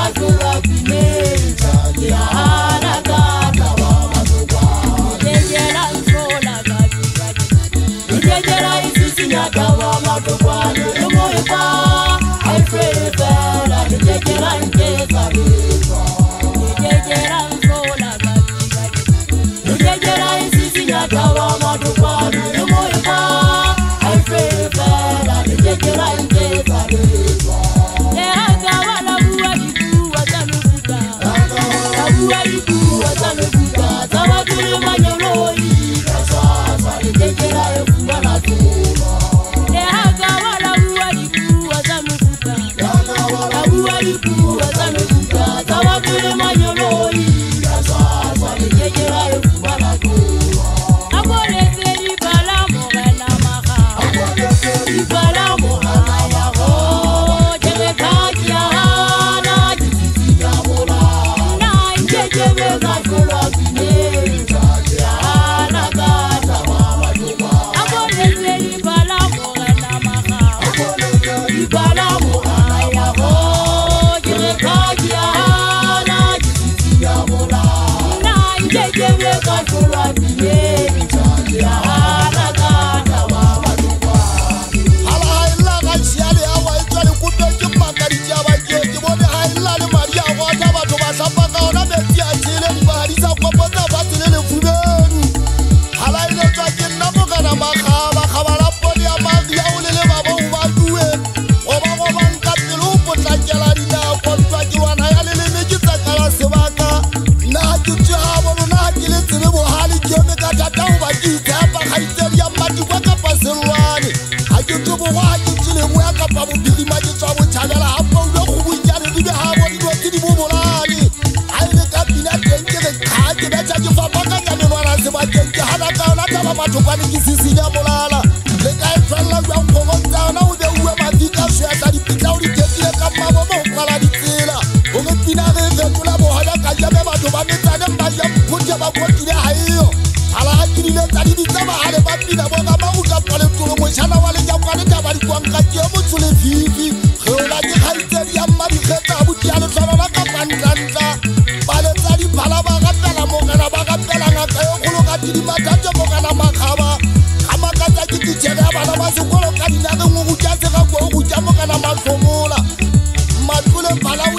Yeah, I'm so lucky, lucky, lucky. You can't get out of this, you got to walk on the wall. Gabriel control of the day. akile chajifa mpaka nyamilwanazi vatenke hana kana kava matokwani kisisinya mulala lekaitwalla zya mkhovotana ude uwe mavika zyatalipita ulitekile kamavo meukala ditsila umipina vevekula vohaya kajave vatu vamitane mbaya mkute vakotile haiyo hala akilile talili tava hale mapina vona mauka kwale tulumwe shana walejakwanita valikwankakie mutsulevii Malawi.